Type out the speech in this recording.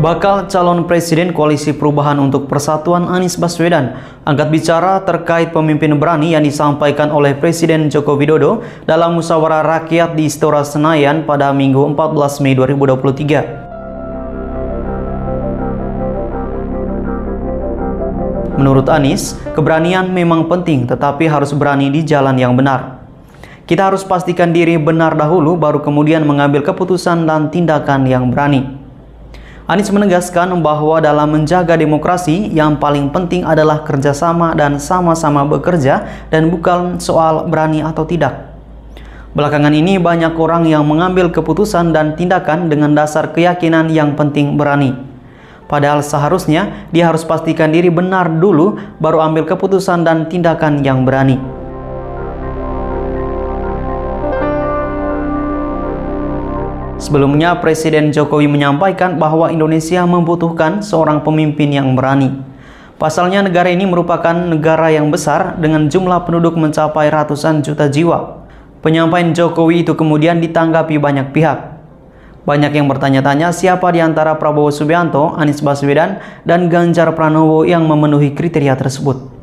Bakal calon presiden Koalisi Perubahan untuk Persatuan Anies Baswedan angkat bicara terkait pemimpin berani yang disampaikan oleh Presiden Joko Widodo dalam musyawarah rakyat di Istora Senayan pada Minggu 14 Mei 2023. Menurut Anies, keberanian memang penting tetapi harus berani di jalan yang benar. Kita harus pastikan diri benar dahulu baru kemudian mengambil keputusan dan tindakan yang berani. Anies menegaskan bahwa dalam menjaga demokrasi yang paling penting adalah kerjasama dan sama-sama bekerja dan bukan soal berani atau tidak. Belakangan ini banyak orang yang mengambil keputusan dan tindakan dengan dasar keyakinan yang penting berani. Padahal seharusnya dia harus pastikan diri benar dulu baru ambil keputusan dan tindakan yang berani. Sebelumnya, Presiden Jokowi menyampaikan bahwa Indonesia membutuhkan seorang pemimpin yang berani. Pasalnya, negara ini merupakan negara yang besar dengan jumlah penduduk mencapai ratusan juta jiwa. Penyampaian Jokowi itu kemudian ditanggapi banyak pihak. Banyak yang bertanya-tanya siapa di antara Prabowo Subianto, Anies Baswedan, dan Ganjar Pranowo yang memenuhi kriteria tersebut.